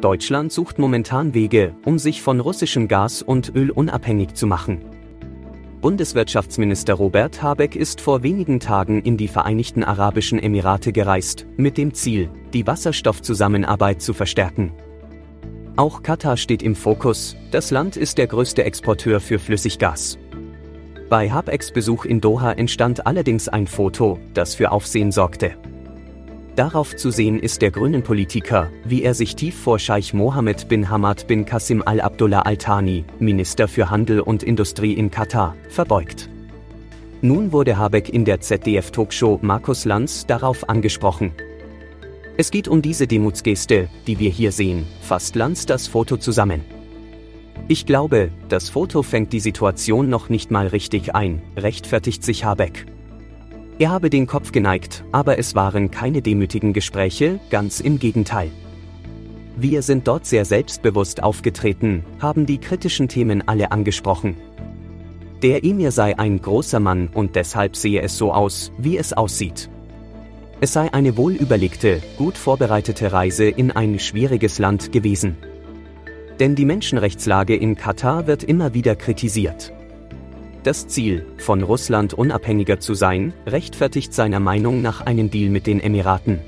Deutschland sucht momentan Wege, um sich von russischem Gas und Öl unabhängig zu machen. Bundeswirtschaftsminister Robert Habeck ist vor wenigen Tagen in die Vereinigten Arabischen Emirate gereist, mit dem Ziel, die Wasserstoffzusammenarbeit zu verstärken. Auch Katar steht im Fokus, das Land ist der größte Exporteur für Flüssiggas. Bei Habecks Besuch in Doha entstand allerdings ein Foto, das für Aufsehen sorgte. Darauf zu sehen ist der grünen Politiker, wie er sich tief vor Scheich Mohammed bin Hamad bin Qasim al-Abdullah al-Thani, Minister für Handel und Industrie in Katar, verbeugt. Nun wurde Habeck in der ZDF-Talkshow Markus Lanz darauf angesprochen. Es geht um diese Demutsgeste, die wir hier sehen, fasst Lanz das Foto zusammen. Ich glaube, das Foto fängt die Situation noch nicht mal richtig ein, rechtfertigt sich Habeck. Er habe den Kopf geneigt, aber es waren keine demütigen Gespräche, ganz im Gegenteil. Wir sind dort sehr selbstbewusst aufgetreten, haben die kritischen Themen alle angesprochen. Der Emir sei ein großer Mann und deshalb sehe es so aus, wie es aussieht. Es sei eine wohlüberlegte, gut vorbereitete Reise in ein schwieriges Land gewesen. Denn die Menschenrechtslage in Katar wird immer wieder kritisiert. Das Ziel, von Russland unabhängiger zu sein, rechtfertigt seiner Meinung nach einen Deal mit den Emiraten.